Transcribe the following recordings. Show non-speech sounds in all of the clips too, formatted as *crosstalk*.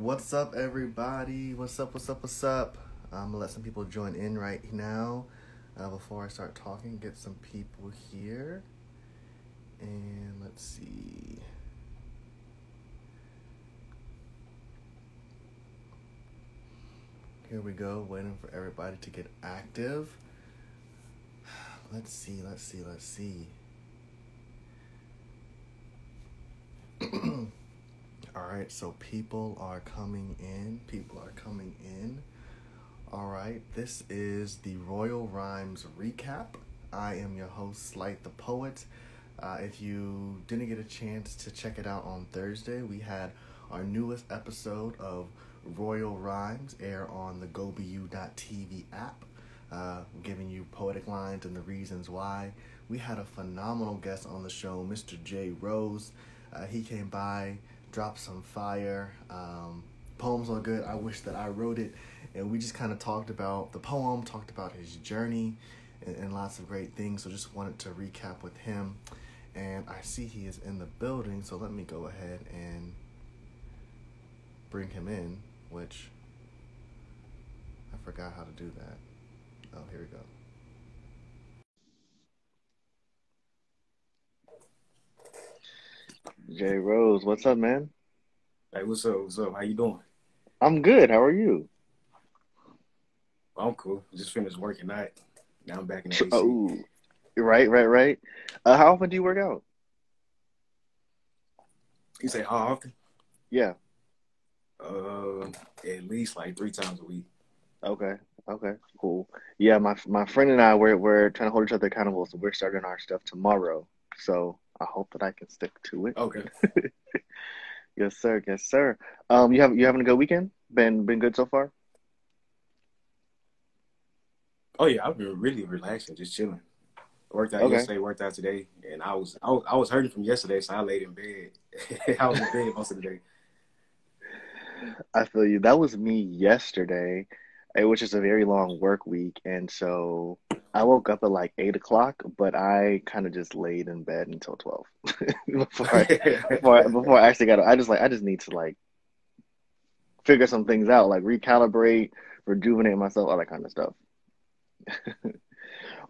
What's up, everybody? What's up? What's up? What's up? I'm gonna let some people join in right now. Uh, before I start talking, get some people here. And let's see. Here we go, waiting for everybody to get active. *sighs* Let's see, let's see, let's see. *clears throat* All right, so people are coming in. People are coming in. All right, this is the Royal Rhymes recap. I am your host, Slight the Poet. Uh, if you didn't get a chance to check it out on Thursday, we had our newest episode of Royal Rhymes air on the GoBU.tv app, uh, giving you poetic lines and the reasons why. We had a phenomenal guest on the show, Mr. J. Rose. Uh, he came by, dropped some fire. Um, poems are good. I wish that I wrote it. And we just kind of talked about the poem, talked about his journey, and, and lots of great things. So just wanted to recap with him. And I see he is in the building, so let me go ahead and bring him in, which I forgot how to do that. Oh, here we go. Jay Rose, what's up, man? Hey, what's up? What's up? How you doing? I'm good. How are you? I'm cool. Just finished working out. Now I'm back in the AC. Oh, right, right, right. Uh, how often do you work out? You say how often? Yeah. Uh, at least like three times a week. Okay. Okay. Cool. Yeah, my my friend and I we're we're trying to hold each other accountable, so we're starting our stuff tomorrow. So I hope that I can stick to it. Okay. *laughs* yes, sir. Yes, sir. Um, you have you having a good weekend? Been been good so far? Oh yeah, I've been really relaxing, just chilling. Worked out Okay. yesterday, worked out today, and I was I was, I was hurting from yesterday, so I laid in bed. *laughs* I was in bed most of the day. I feel you. That was me yesterday, eh, which is a very long work week, and so I woke up at like eight o'clock, but I kind of just laid in bed until twelve *laughs* before I, *laughs* before I, before I actually got. I just like I just need to like figure some things out, like recalibrate, rejuvenate myself, all that kind of stuff. *laughs*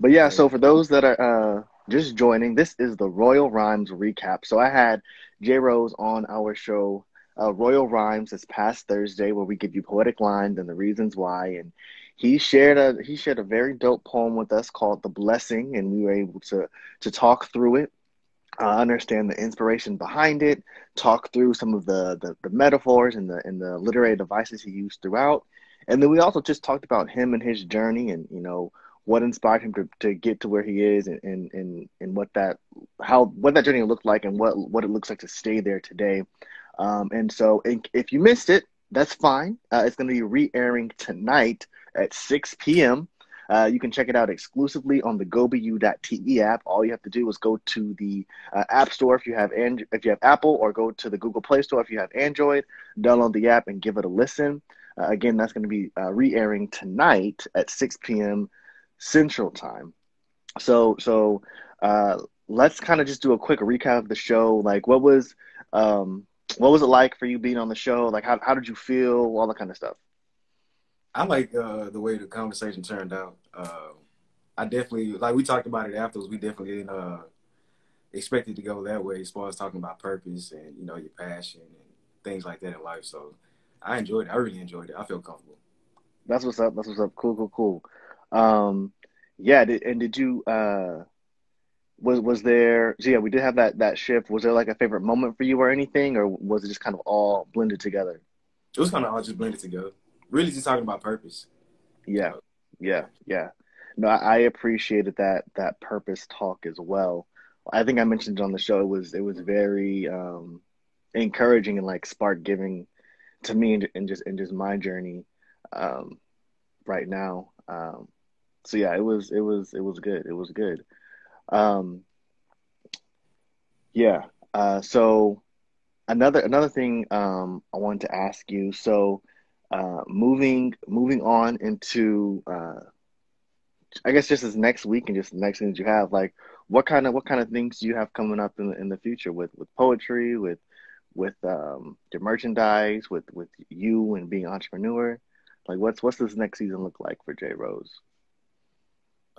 but yeah, so for those that are uh, just joining, this is the Royal Rhymes recap. So I had J Rose on our show, uh, Royal Rhymes, this past Thursday, where we give you poetic lines and the reasons why. And he shared a he shared a very dope poem with us called "The Blessing," and we were able to to talk through it, uh, understand the inspiration behind it, talk through some of the, the the metaphors and the and the literary devices he used throughout. And then we also just talked about him and his journey and, you know, what inspired him to, to get to where he is and, and, and, and what that how what that journey looked like and what what it looks like to stay there today. Um, and so if you missed it, that's fine. Uh, it's going to be re-airing tonight at 6 p.m. Uh, you can check it out exclusively on the GoBU.tv app. All you have to do is go to the uh, App Store if you have and- if you have Apple, or go to the Google Play Store if you have Android. Download the app and give it a listen. Uh, again, that's going to be uh, re-airing tonight at 6 p.m. Central Time. So, so uh, let's kind of just do a quick recap of the show. Like, what was um, what was it like for you being on the show? Like, how how did you feel? All that kind of stuff. I like uh, the way the conversation turned out. Uh, I definitely like we talked about it afterwards. We definitely didn't uh, expect it to go that way as far as talking about purpose and you know your passion and things like that in life. So I enjoyed it. I really enjoyed it. I feel comfortable. That's what's up. That's what's up. Cool, cool, cool. Um, yeah. Did, and did you? Was was there? So yeah, we did have that that shift. Was there like a favorite moment for you or anything, or was it just kind of all blended together? It was kind of all just blended together. Really, just talking about purpose. Yeah, yeah, yeah. No, I, I appreciated that that purpose talk as well. I think I mentioned it on the show. It was it was very um, encouraging and like spark giving to me and, and just and just my journey um, right now. Um, so yeah, it was it was it was good. It was good. Um, yeah. Uh, so another another thing um, I wanted to ask you. So uh, moving moving on into uh, I guess just this next week and just the next things you have, like what kind of what kind of things do you have coming up in the, in the future with with poetry, with with um, your merchandise, with with you and being an entrepreneur? Like, what's what's this next season look like for J Rose?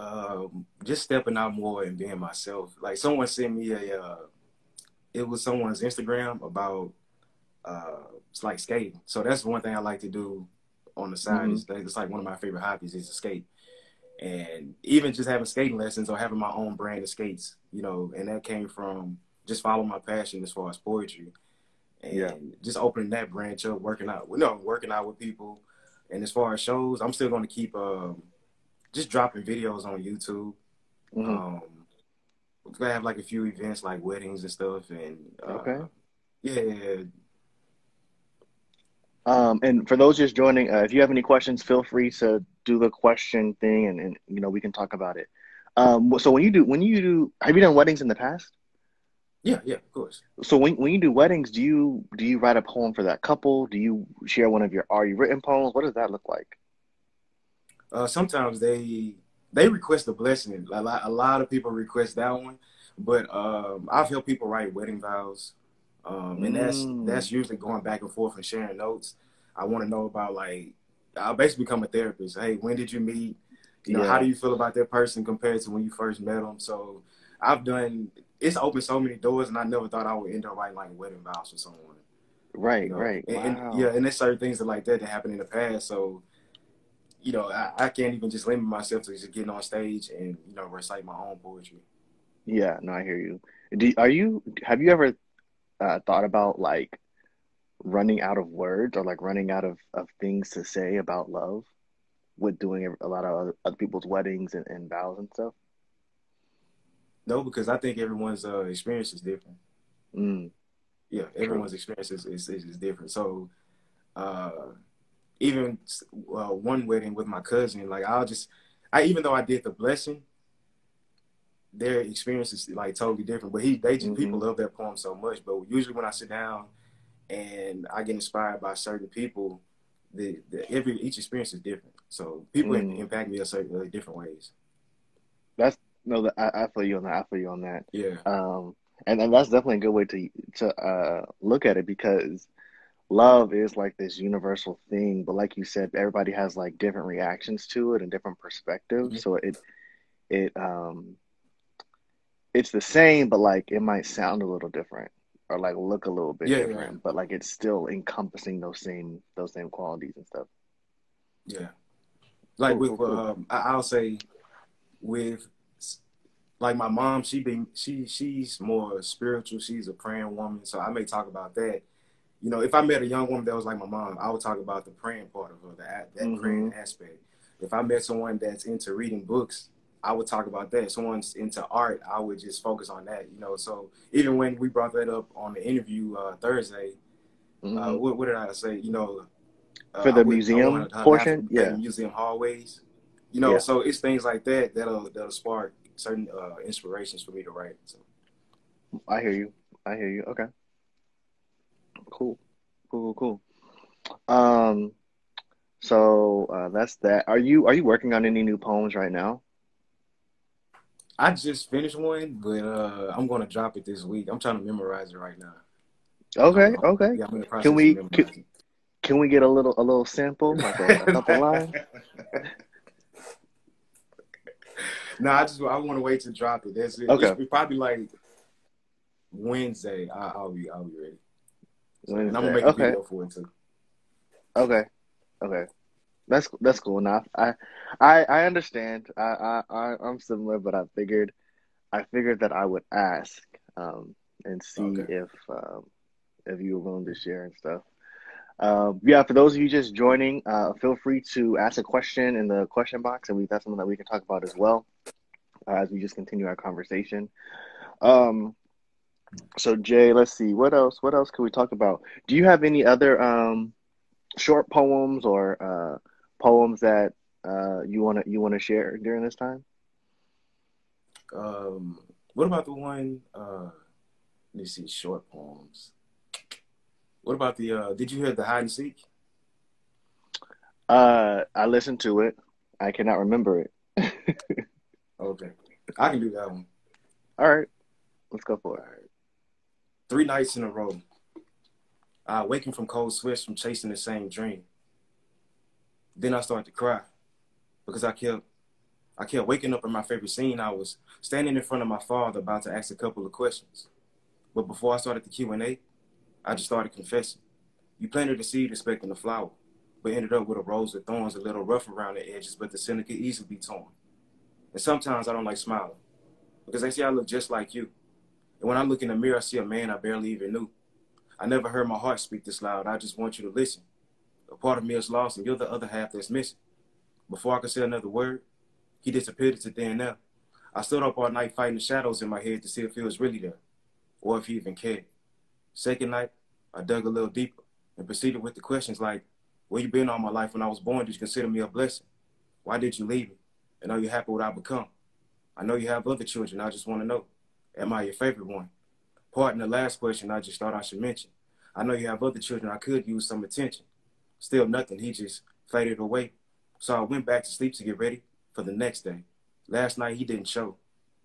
Um, just stepping out more and being myself. Like someone sent me a, uh, it was someone's Instagram about uh, it's like skating. So that's one thing I like to do on the side. Mm-hmm. It's, it's like one of my favorite hobbies is to skate. And even just having skating lessons or having my own brand of skates, you know, and that came from just following my passion as far as poetry. And yeah. just opening that branch up, working out, you know, working out with people. And as far as shows, I'm still going to keep um, just dropping videos on YouTube. Mm-hmm. Um, we're gonna have like a few events like weddings and stuff, and uh, okay, yeah, um, and for those just joining, uh, if you have any questions, feel free to do the question thing, and, and you know we can talk about it. Um, so when you do, when you do, have you done weddings in the past? Yeah, yeah, of course. So when when you do weddings, do you do you write a poem for that couple? Do you share one of your already written poems? What does that look like? Uh, sometimes they they request a blessing. A lot, a lot of people request that one, but um, I've helped people write wedding vows. Um, and that's mm. that's usually going back and forth and sharing notes. I want to know about like I basically become a therapist. Hey, when did you meet? You know, yeah. how do you feel about that person compared to when you first met them? So I've done it's opened so many doors, and I never thought I would end up writing like wedding vows for someone. Right, you know? right, and, wow. and, yeah, and there's certain things that like that that happened in the past. So you know, I, I can't even just limit myself to just getting on stage and you know recite my own poetry. Yeah, no, I hear you. Do are you have you ever uh, thought about like running out of words or like running out of, of things to say about love with doing a lot of other other people's weddings and, and vows and stuff? No, because I think everyone's uh, experience is different. Mm. Yeah, everyone's experience is, is, is, different. So, uh, even uh, one wedding with my cousin, like I'll just, I even though I did the blessing, their experience is like totally different. But he, they just mm-hmm. people love that poem so much. But usually when I sit down and I get inspired by certain people, the, the every each experience is different. So people mm. impact me in certain uh, different ways. That's no, I, I feel you on that. I feel you on that. Yeah. Um, and and that's definitely a good way to to uh look at it because love is like this universal thing, but like you said, everybody has like different reactions to it and different perspectives. Mm-hmm. So it it um it's the same, but like it might sound a little different or like look a little bit yeah, different, yeah. but like it's still encompassing those same those same qualities and stuff. Yeah, like cool, with cool, um, I'll say with like my mom, she been she she's more spiritual. She's a praying woman, so I may talk about that. You know, if I met a young woman that was like my mom, I would talk about the praying part of her, that that mm-hmm. praying aspect. If I met someone that's into reading books, I would talk about that. If someone's into art, I would just focus on that. You know, so even when we brought that up on the interview uh, Thursday, uh, mm-hmm. uh, what, what, did I say? You know, uh, for the would, museum portion, yeah, museum hallways. You know, yeah. so it's things like that that'll that'll spark certain uh, inspirations for me to write. So. I hear you. I hear you. Okay. Cool. Cool. Cool. Cool. Um. So uh, that's that. Are you are you working on any new poems right now? I just finished one, but uh, I'm going to drop it this week. I'm trying to memorize it right now. Okay, um, okay. Yeah, can we can, can, we get a little a little sample, like a, a couple *laughs* lines? *laughs* no, I just I want to wait to drop it. That's it. Okay. It's probably like Wednesday. I, will be I'll be ready. And I'm gonna make okay. a video for it too. Okay. Okay. That's that's cool enough. I I I understand. I I I'm similar, but I figured I figured that I would ask um, and see okay. if um, if you were willing to share and stuff. Um, yeah, for those of you just joining, uh, feel free to ask a question in the question box, and we that's something that we can talk about as well uh, as we just continue our conversation. Um, so Jay, let's see what else. What else can we talk about? Do you have any other um, short poems or uh, poems that uh, you want to you want to share during this time? Um, what about the one? Uh, let me see, short poems. What about the? Uh, did you hear the hide and seek? Uh, I listened to it. I cannot remember it. *laughs* okay, I can do that one. All right, let's go for it. Three nights in a row. Uh, I awakened from cold sweats from chasing the same dream. Then I started to cry because I kept I kept waking up in my favorite scene. I was standing in front of my father about to ask a couple of questions. But before I started the Q&A, I just started confessing. You planted a seed expecting a flower, but ended up with a rose with thorns a little rough around the edges, but the center could easily be torn. And sometimes I don't like smiling because they say I look just like you. And when I look in the mirror, I see a man I barely even knew. I never heard my heart speak this loud. I just want you to listen. A part of me is lost, and you're the other half that's missing. Before I could say another word, he disappeared into thin air. I stood up all night fighting the shadows in my head to see if he was really there, or if he even cared. Second night, I dug a little deeper and proceeded with the questions like, where you been all my life when I was born? Did you consider me a blessing? Why did you leave me? And are you happy with what I become? I know you have other children. I just want to know, am I your favorite one? Part the last question I just thought I should mention. I know you have other children. I could use some attention. Still nothing. He just faded away. So I went back to sleep to get ready for the next day. Last night he didn't show,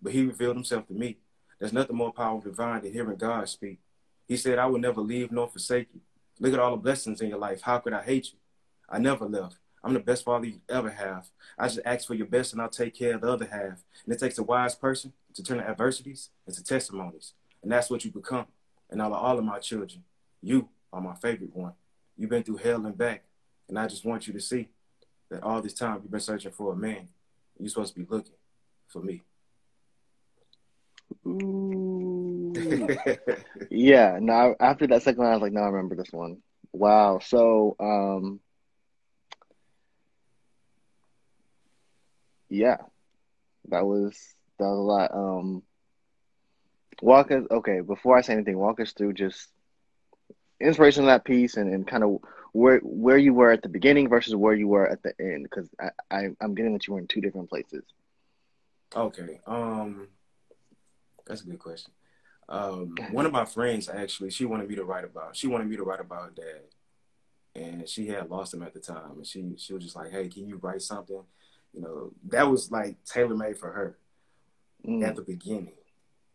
but he revealed himself to me. There's nothing more powerful divine than hearing God speak. He said, I will never leave nor forsake you. Look at all the blessings in your life. How could I hate you? I never left. I'm the best father you ever have. I just ask for your best and I'll take care of the other half. And it takes a wise person to turn adversities into testimonies. And that's what you become. And out of all of my children, you are my favorite one. You've been through hell and back. And I just want you to see that all this time you've been searching for a man. You're supposed to be looking for me. Ooh. *laughs* yeah. Now after that second one, I was like, no, I remember this one. Wow. So, um, yeah, that was that was a lot. Um, walk us. Okay, before I say anything, walk us through just inspiration of that piece and, and kind of where where you were at the beginning versus where you were at the end because I, I I'm getting that you were in two different places. Okay. Um that's a good question. Um *laughs* one of my friends actually she wanted me to write about she wanted me to write about dad. And she had lost him at the time and she she was just like, Hey, can you write something? You know, that was like tailor made for her mm. at the beginning.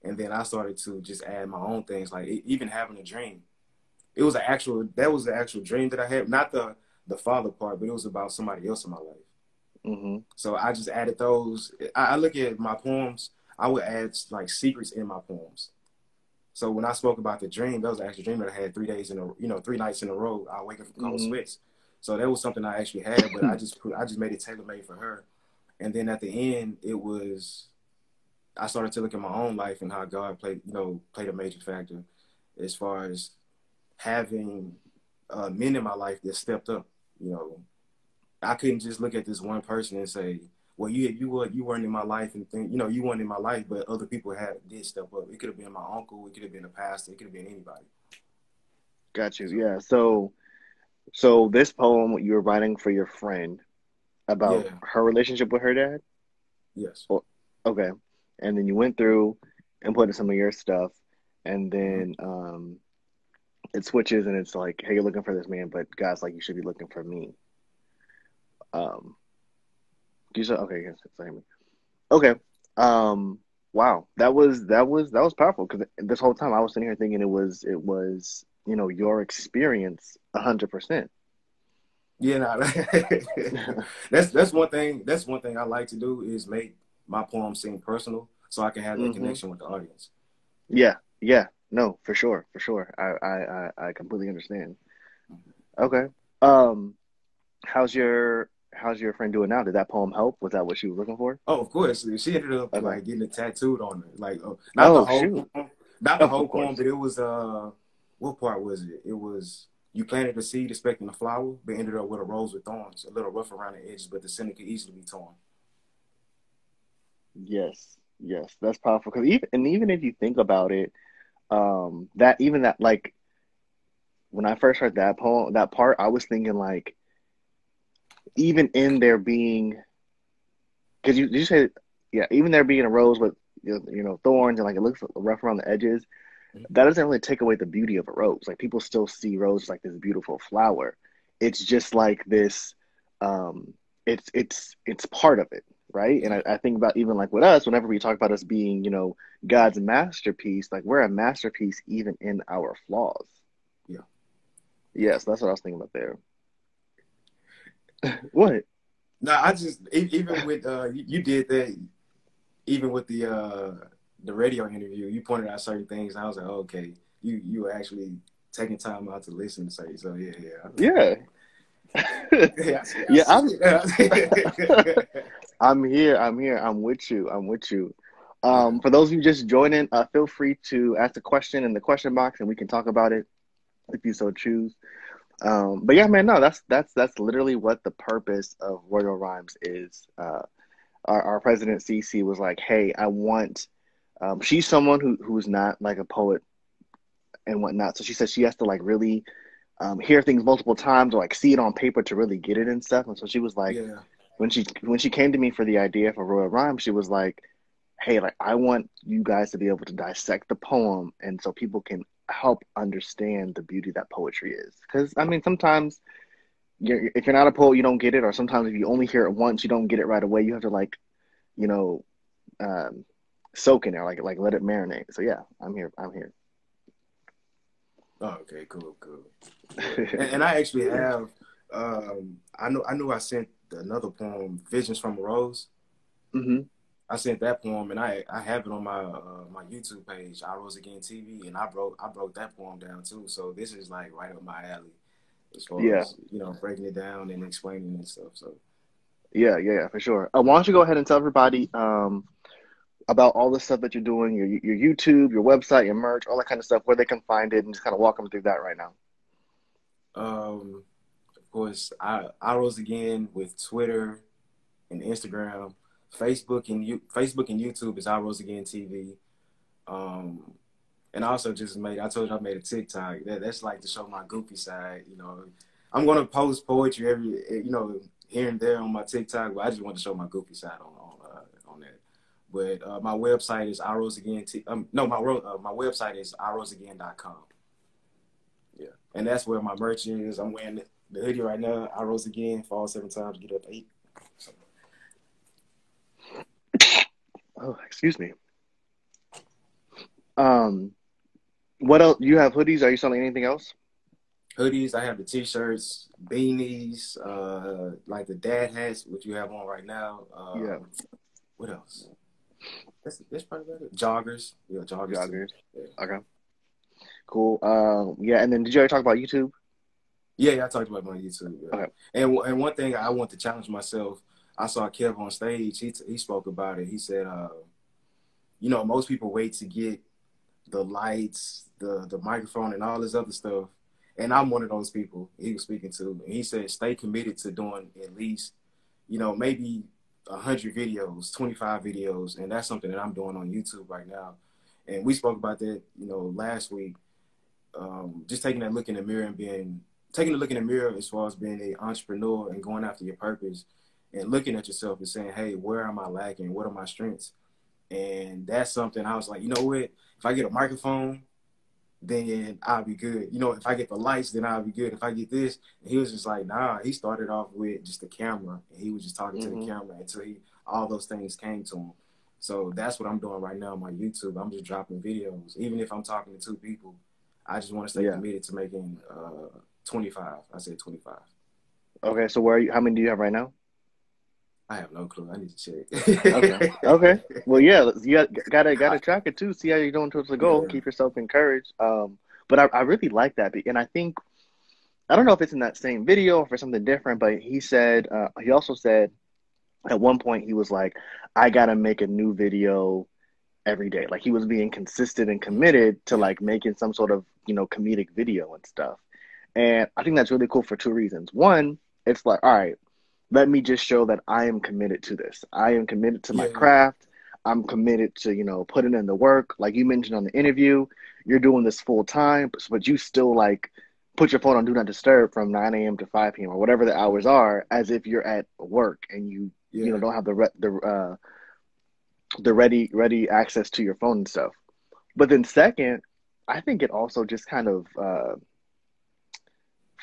And then I started to just add my own things, like even having a dream it was an actual that was the actual dream that I had, not the the father part, but it was about somebody else in my life. Mm-hmm. So I just added those. I, I, look at my poems. I would add like secrets in my poems. So when I spoke about the dream, that was the actual dream that I had three days in a you know three nights in a row. I wake up from cold mm-hmm. sweats. So that was something I actually had, but I *coughs* just put I just made it tailor made for her. And then at the end, it was I started to look at my own life and how God played you know played a major factor as far as having uh, men in my life that stepped up. You know, I couldn't just look at this one person and say, "Well, you you were you weren't in my life," and think you know you weren't in my life, but other people had did step up. It could have been my uncle, it could have been a pastor, it could have been anybody. Got you. Yeah. So, so this poem you were writing for your friend about yeah. her relationship with her dad. Yes. Well, okay. And then you went through and put in some of your stuff, and then um, it switches and it's like, hey, you're looking for this man, but guys, like, you should be looking for me. Um, you said okay, yes, it's me. Okay. Um, wow, that was that was that was powerful because this whole time I was sitting here thinking it was it was you know your experience hundred percent. Yeah, nah, *laughs* that's that's one thing. That's one thing I like to do is make my poems seem personal, so I can have that mm-hmm. connection with the audience. Yeah, yeah, no, for sure, for sure. I I I completely understand. Okay. Um, how's your how's your friend doing now? Did that poem help? Was that what she was looking for? Oh, of course. She ended up okay. like getting it tattooed on her. Like uh, not oh, the whole poem, not the whole poem, but it was uh what part was it? It was you planted a seed expecting a flower, but ended up with a rose with thorns, a little rough around the edges, but the center could easily be torn. Yes, yes, that's powerful. Because even and even if you think about it, um that even that like when I first heard that poem that part I was thinking like even in there being because you you said yeah even there being a rose with you know thorns and like it looks rough around the edges mm-hmm. that doesn't really take away the beauty of a rose like people still see roses like this beautiful flower it's just like this um it's it's it's part of it right? And I, I, think about even like with us, whenever we talk about us being, you know, God's masterpiece, like we're a masterpiece even in our flaws. Yeah. Yes, that's what I was thinking about there. *laughs* what? No, I just even with uh, you, you, did that. Even with the uh, the radio interview, you pointed out certain things. and I was like, oh, okay, you you were actually taking time out to listen to say. So yeah, yeah, yeah. *laughs* yeah, I'm, *laughs* I'm here. I'm here. I'm with you. I'm with you. Um, for those of you just joining, uh, feel free to ask a question in the question box, and we can talk about it if you so choose. Um, but yeah, man, no, that's that's that's literally what the purpose of Royal Rhymes is. Uh, our, our president CC was like, "Hey, I want." Um, she's someone who who's not like a poet and whatnot, so she said she has to like really um, hear things multiple times or like see it on paper to really get it and stuff. And so she was like, yeah. When she when she came to me for the idea for Royal Rhyme, she was like, "Hey, like I want you guys to be able to dissect the poem, and so people can help understand the beauty that poetry is. Because I mean, sometimes you're, if you're not a poet, you don't get it, or sometimes if you only hear it once, you don't get it right away. You have to like, you know, um, soak in it, like like let it marinate. So yeah, I'm here. I'm here. Oh, okay, cool, cool. *laughs* and, and, I actually have. Um, I know. I knew I sent another poem, "Visions from a Rose." Mm-hmm. I sent that poem, and I I have it on my uh, my YouTube page, I Rose Again TV, and I broke I broke that poem down too. So this is like right up my alley, as far yeah. as you know, breaking it down and explaining and stuff. So yeah, yeah, yeah for sure. Uh, why don't you go ahead and tell everybody um, about all the stuff that you're doing, your your YouTube, your website, your merch, all that kind of stuff, where they can find it, and just kind of walk them through that right now. Um, course, I I Rose Again with Twitter and Instagram. Facebook and you Facebook and YouTube is I Rose Again TV. Um, and I also just made I told you I made a TikTok. That, that's like to show my goofy side. You know, I'm gonna post poetry every you know here and there on my TikTok, but I just want to show my goofy side on on, uh, on that. But uh, my website is I Rose Again. T- um, no, my uh, my website is iroseagain.com. Yeah, and that's where my merch is. I'm wearing the hoodie right now. I Rose Again. Fall seven times, get up eight. Oh, excuse me. Um, what else? You have hoodies? Are you selling anything else? Hoodies. I have the t-shirts, beanies, uh, like the dad hats, which you have on right now. Uh, yeah. What else? That's that's probably about it. Joggers. Yeah, joggers. Joggers. Yeah. Okay. Cool. Um, yeah, and then did you ever talk about YouTube? Yeah, yeah, I talked about my YouTube. Yeah. Okay. And and one thing I want to challenge myself I saw KevOnStage. He he spoke about it. He said, uh, you know, most people wait to get the lights, the the microphone, and all this other stuff. And I'm one of those people he was speaking to. And he said, stay committed to doing at least, you know, maybe hundred videos, 25 videos, and that's something that I'm doing on YouTube right now. And we spoke about that, you know, last week. Um, just taking that look in the mirror and being taking a look in the mirror as far as being an entrepreneur and going after your purpose and looking at yourself and saying, hey, where am I lacking? What are my strengths? And that's something I was like, you know what? If I get a microphone, then I'll be good. You know, if I get the lights, then I'll be good. If I get this, and he was just like, nah. He started off with just the camera, and he was just talking mm-hmm. to the mm-hmm. camera until he all those things came to him. So that's what I'm doing right now on my YouTube. I'm just dropping videos, even if I'm talking to two people. I just want to stay yeah. committed to making uh, 25. I said 25. Okay, so where are you? How many do you have right now? I have no clue. I need to check. okay. *laughs* Okay. Well, yeah, you got, gotta gotta track it too. See how you're doing towards the goal. Yeah. Keep yourself encouraged. Um, but I, I really like that, and I think I don't know if it's in that same video or for something different. But he said uh, he also said at one point he was like, I gotta make a new video every day. Like he was being consistent and committed to like making some sort of you know comedic video and stuff. And I think that's really cool for two reasons. One, it's like, all right, let me just show that I am committed to this. I am committed to my yeah. craft. I'm committed to, you know, putting in the work. Like you mentioned on the interview, you're doing this full time, but, but you still like put your phone on do not disturb from 9 a.m. to 5 p.m. or whatever the hours are, as if you're at work and you, yeah. you know, don't have the re- the uh, the ready ready access to your phone and stuff. But then second, I think it also just kind of uh,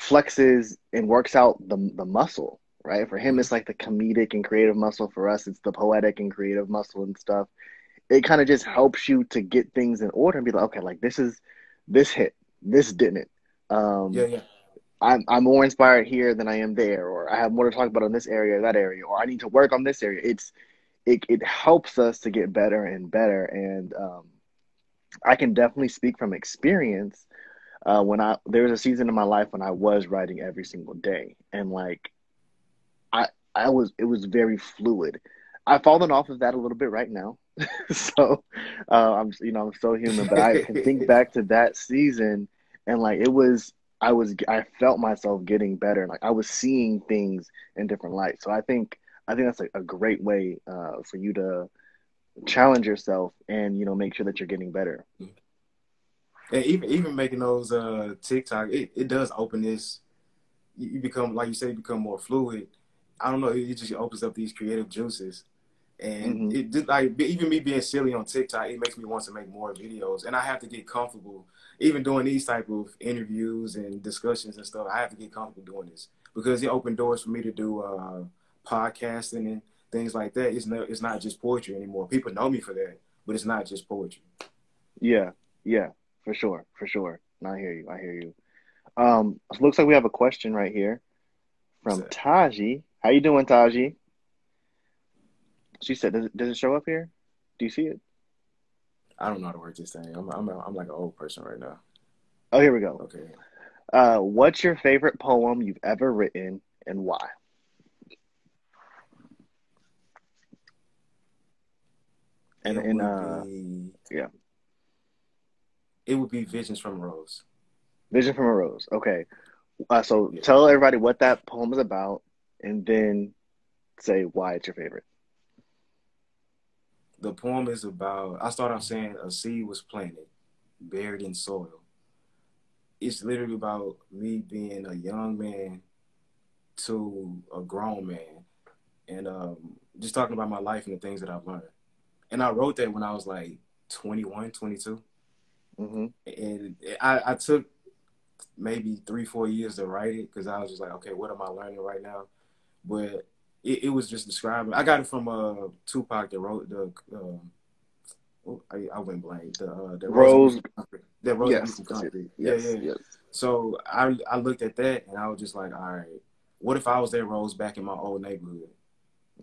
flexes and works out the the muscle right? For him, it's like the comedic and creative muscle. For us, it's the poetic and creative muscle and stuff. It kind of just helps you to get things in order and be like, okay, like this is this hit, this didn't. Um, yeah, yeah. I'm I'm more inspired here than I am there, or I have more to talk about in this area, or that area, or I need to work on this area. It's it it helps us to get better and better, and um, I can definitely speak from experience. Uh, when I there was a season in my life when I was writing every single day, and like I I was it was very fluid. I've fallen off of that a little bit right now, *laughs* so uh, I'm you know I'm so human, but I can think back to that season and like it was I was I felt myself getting better. Like I was seeing things in different light. So I think I think that's a, a great way uh, for you to challenge yourself and you know make sure that you're getting better. And even even making those uh TikTok, it, it does open this. You become like you say, you become more fluid. I don't know. It just opens up these creative juices, and mm-hmm. it did like even me being silly on TikTok, it makes me want to make more videos, and I have to get comfortable even doing these type of interviews and discussions and stuff, I have to get comfortable doing this because it opened doors for me to do uh, podcasting and things like that. It's not it's not just poetry anymore. People know me for that, but it's not just poetry. Yeah, yeah, for sure, for sure. I hear you. I hear you. Um, looks like we have a question right here from Taji. How you doing, Taji? She said, does it, does it show up here? Do you see it? I don't know how to work this thing. I'm I'm I'm like an old person right now. Oh, here we go. Okay. Uh, what's your favorite poem you've ever written and why? And and uh, be, yeah, it would be Visions from a Rose. Vision from a Rose. Okay. Uh, so yeah. tell everybody what that poem is about, and then say why it's your favorite the poem is about I start off saying a seed was planted, buried in soil. It's literally about me being a young man to a grown man and um, just talking about my life and the things that I've learned. And I wrote that when I was like 21, 22. Mm-hmm. And I, I took maybe three, four years to write it because I was just like, okay, what am I learning right now? But it, it was just describing. I got it from uh Tupac that wrote the. Um, oh, I, I went blank. The uh, the Rose. That Rose yes, concrete. Yes, yeah, yeah. Yes. So I I looked at that and I was just like, all right, what if I was that Rose back in my old neighborhood?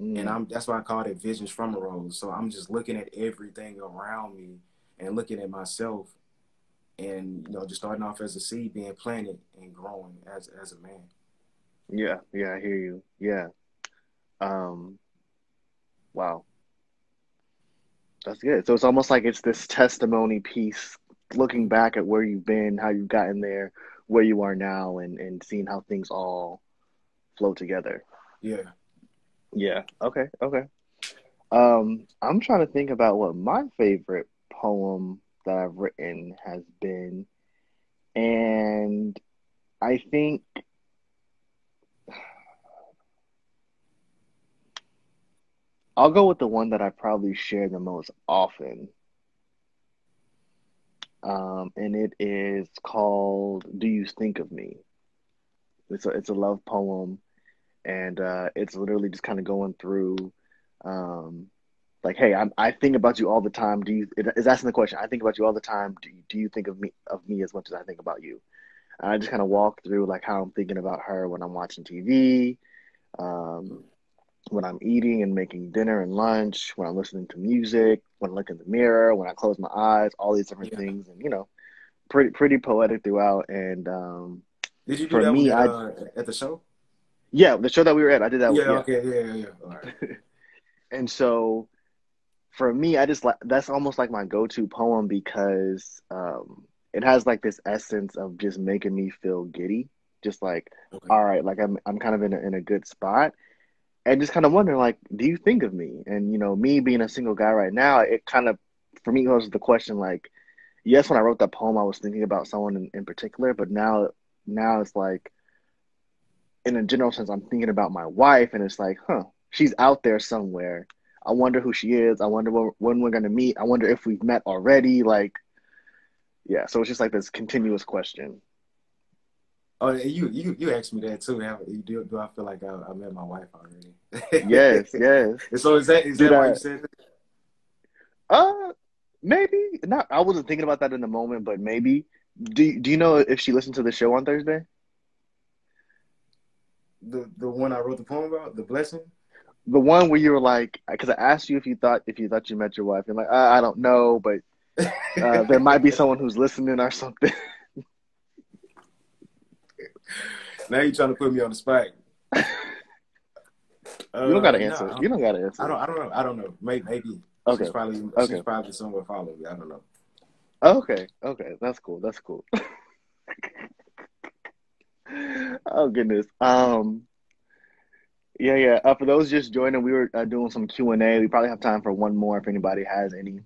Mm. And I'm that's why I called it visions from a rose. So I'm just looking at everything around me and looking at myself and you know just starting off as a seed being planted and growing as as a man. Yeah, yeah, I hear you. Yeah. Um, wow, that's good. So it's almost like it's this testimony piece, looking back at where you've been, how you've gotten there, where you are now, and and seeing how things all flow together. Yeah. Yeah. Okay. Okay. Um, I'm trying to think about what my favorite poem that I've written has been, and I think I'll go with the one that I probably share the most often. Um, and it is called "Do You Think of Me." It's a it's a love poem, and uh, it's literally just kind of going through, um, like, "Hey, I'm, I think about you all the time. Do you?" It, it's asking the question. I think about you all the time. Do you, do you think of me of me as much as I think about you? And I just kind of walk through like how I'm thinking about her when I'm watching TV, um, when I'm eating and making dinner and lunch, when I'm listening to music, when I look in the mirror, when I close my eyes, all these different yeah. things, and you know, pretty pretty poetic throughout. And um, did you do that me, at, uh, at the show? Yeah, the show that we were at, I did that. Yeah, with, yeah. okay, yeah, yeah, yeah. All right. *laughs* and so, for me, I just like that's almost like my go-to poem because um, it has like this essence of just making me feel giddy, just like okay. all right, like I'm I'm kind of in a, in a good spot and just kind of wondering like do you think of me? And you know me being a single guy right now it kind of for me was the question like yes when i wrote that poem i was thinking about someone in, in particular but now now it's like in a general sense i'm thinking about my wife and it's like huh she's out there somewhere i wonder who she is i wonder when, when we're going to meet i wonder if we've met already like yeah so it's just like this continuous question Oh, you you you asked me that too. Do, do I feel like I, I met my wife already? *laughs* yes, yes. so is that is Did that I, why you said that? Uh, maybe not. I wasn't thinking about that in the moment, but maybe. Do Do you know if she listened to the show on Thursday? the the one I wrote the poem about, the blessing. The one where you were like, because I asked you if you thought if you thought you met your wife, and like I, I don't know, but uh, *laughs* there might be someone who's listening or something. *laughs* now you're trying to put me on the spot. *laughs* you don't gotta uh, answer. No, you don't gotta answer. I don't. I don't know. I don't know. Maybe. maybe. Okay. She's probably. Okay. She's probably somewhere following me. I don't know. Okay. Okay. That's cool. That's cool. oh goodness. Um. Yeah, yeah. Uh, for those just joining, we were uh, doing some Q and A. We probably have time for one more if anybody has any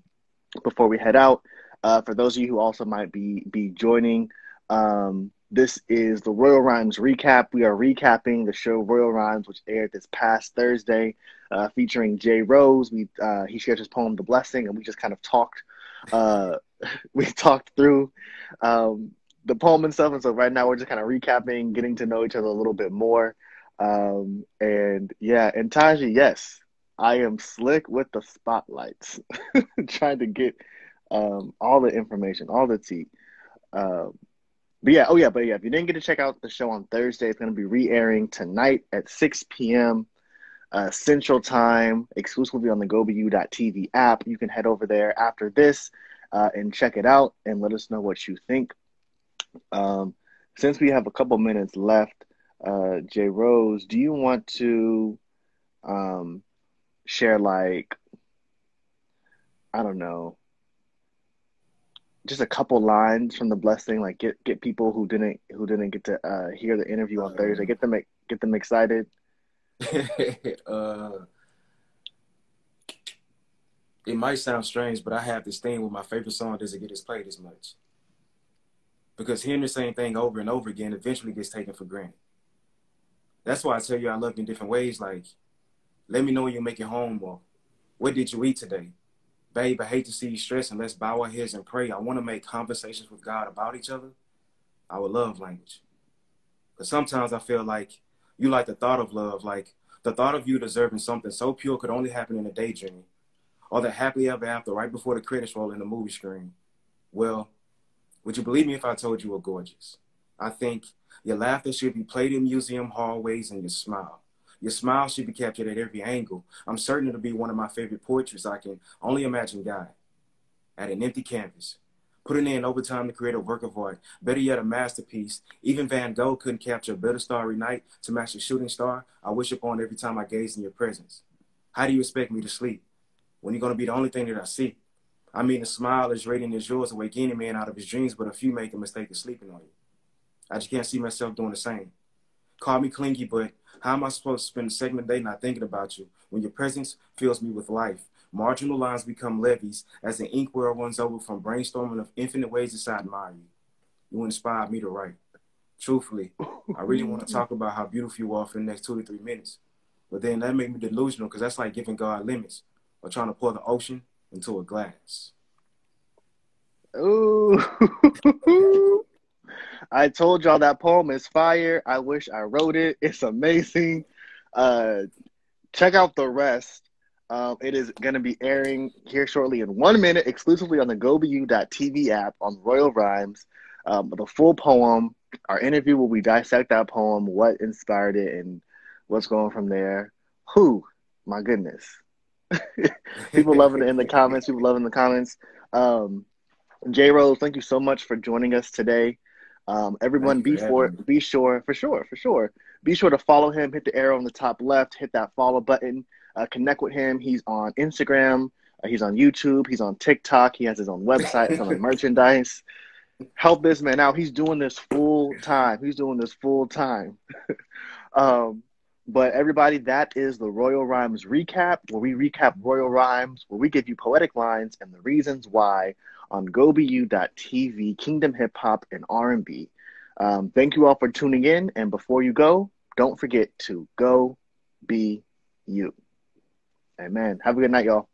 before we head out. Uh, for those of you who also might be be joining, um, this is the Royal Rhymes recap. We are recapping the show Royal Rhymes, which aired this past Thursday, uh, featuring Jay Rose. We uh, he shared his poem "The Blessing," and we just kind of talked. Uh, *laughs* we talked through um, the poem and stuff, and so right now we're just kind of recapping, getting to know each other a little bit more. Um, and yeah, and Taji, yes, I am slick with the spotlights, *laughs* trying to get um, all the information, all the tea. Um, but yeah, oh yeah, but yeah, if you didn't get to check out the show on Thursday, it's going to be re-airing tonight at 6 p.m. Uh, Central Time, exclusively on the GoBU.tv app. You can head over there after this uh, and check it out and let us know what you think. Um, since we have a couple minutes left, uh, Jay Rose, do you want to um, share like I don't know, just a couple lines from the blessing, like get get people who didn't who didn't get to uh, hear the interview on uh, Thursday, get them get them excited. *laughs* uh, it might sound strange, but I have this thing with my favorite song doesn't get as played as much because hearing the same thing over and over again eventually gets taken for granted. That's why I tell you I love you in different ways. Like let me know when you make it home or what did you eat today? Babe, I hate to see you stressing. Let's bow our heads and pray. I want to make conversations with God about each other. Our love language. But sometimes I feel like you like the thought of love, like the thought of you deserving something so pure could only happen in a daydream. Or the happily ever after right before the credits roll in the movie screen. Well, would you believe me if I told you were gorgeous? I think your laughter should be played in museum hallways and your smile. Your smile should be captured at every angle. I'm certain it'll be one of my favorite portraits I can only imagine God at an empty canvas, putting in overtime to create a work of art, better yet, a masterpiece. Even Van Gogh couldn't capture a better starry night to match the shooting star I wish upon every time I gaze in your presence. How do you expect me to sleep when you're going to be the only thing that I see? I mean, a smile as radiant as yours awake any man out of his dreams, but a few make a mistake of sleeping on you. I just can't see myself doing the same. Call me clingy, but how am I supposed to spend a segment day not thinking about you when your presence fills me with life? Marginal lines become levees as the ink well runs over from brainstorming of infinite ways to admire you. You inspired me to write. Truthfully, I really want to talk about how beautiful you are for the next two to three minutes. But then that made me delusional because that's like giving God limits or trying to pour the ocean into a glass. Ooh. *laughs* I told y'all that poem is fire. I wish I wrote it. *laughs* It's amazing. Uh, check out the rest. Um, it is going to be airing here shortly in one minute, exclusively on the GoBU.tv app on Royal Rhymes. Um, the full poem, our interview we dissect that poem, what inspired it, and what's going from there. Who, my goodness, *laughs* people loving it in the comments. People loving the comments. Um, J Rose, thank you so much for joining us today. Um, everyone, be for be sure for sure for sure. Be sure to follow him. Hit the arrow on the top left. Hit that follow button. Uh, connect with him. He's on Instagram. Uh, he's on YouTube. He's on TikTok. He has his own website. He's on *laughs* merchandise. Help this man out. He's doing this full time. He's doing this full time. *laughs* um, but everybody, that is the Royal Rhymes recap, where we recap Royal Rhymes, where we give you poetic lines and the reasons why on GoBU.tv, Kingdom Hip Hop and R&B. Um, thank you all for tuning in, and before you go, don't forget to go be you. Amen. Have a good night, y'all.